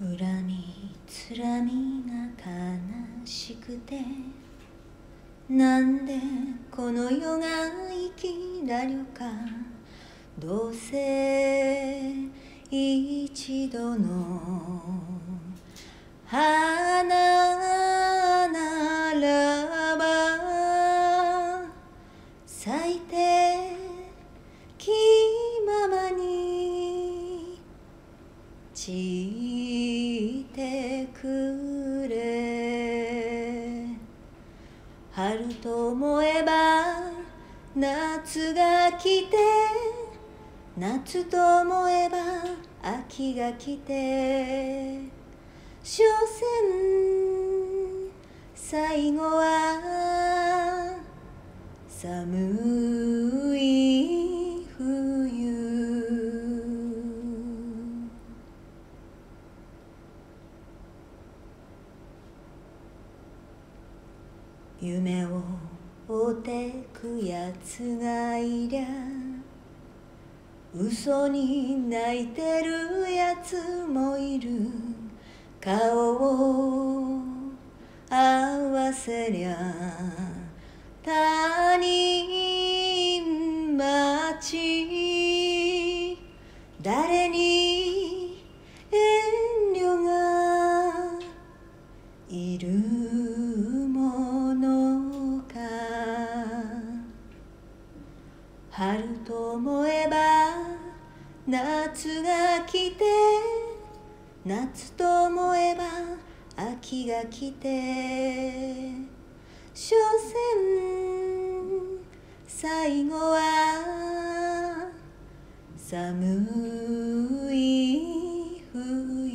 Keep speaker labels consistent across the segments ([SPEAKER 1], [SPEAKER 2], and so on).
[SPEAKER 1] 恨みつらみが悲しくて。なんでこの世が生きられるかどうせ一度の花ならば咲いて気ままに。散くれ。春と思えば夏が来て夏と思えば秋が来て。所詮最後は寒夢を追ってくやつがいりゃ嘘に泣いてるやつもいる。顔を合わせりゃ他人春と思えば夏が来て夏と思えば秋が来て所詮最後は寒い冬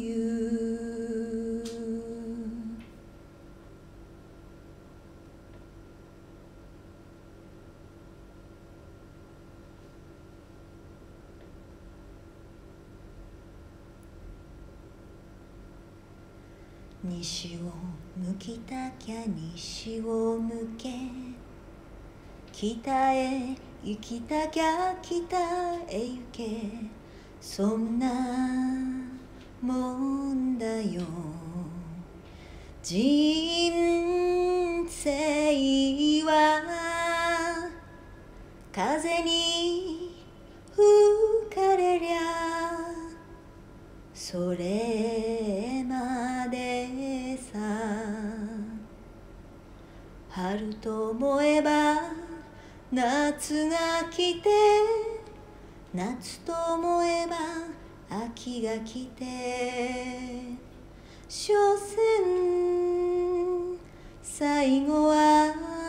[SPEAKER 1] 西を向きたきゃ西を向け。北へ行きたきゃ北へ行け。そんなもんだよ。人生は風にと思えば夏が来て夏と思えば秋が来て所詮最後は